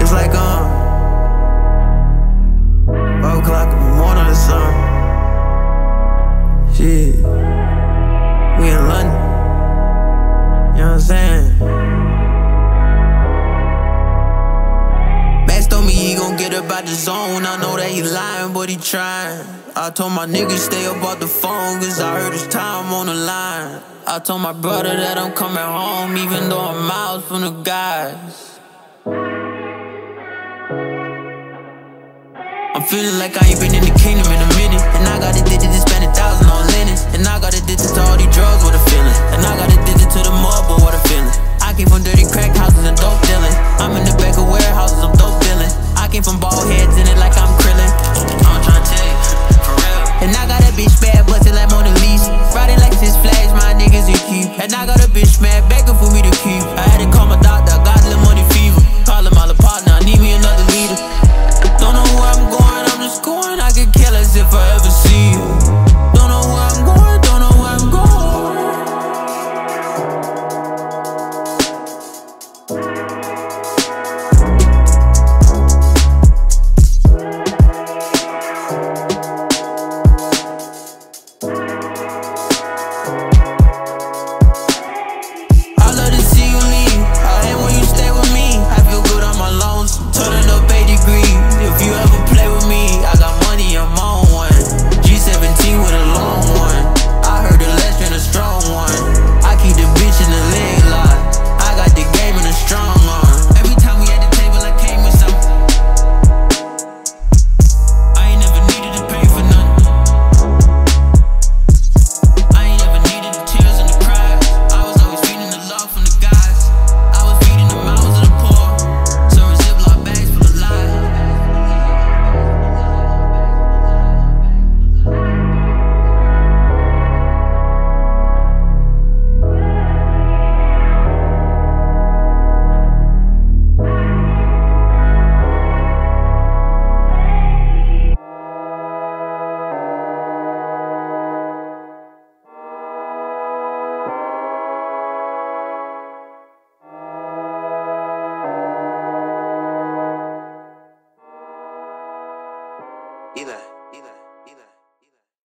It's like um, four o'clock in the morning or something. Shit, we in London. You know what I'm saying? Max told me he gon' get up out the zone. I know he lying, but he trying. I told my niggas stay up off the phone, cause I heard his time on the line. I told my brother that I'm coming home, even though I'm miles from the guys. I'm feeling like I ain't been in the kingdom in a minute. And I got addicted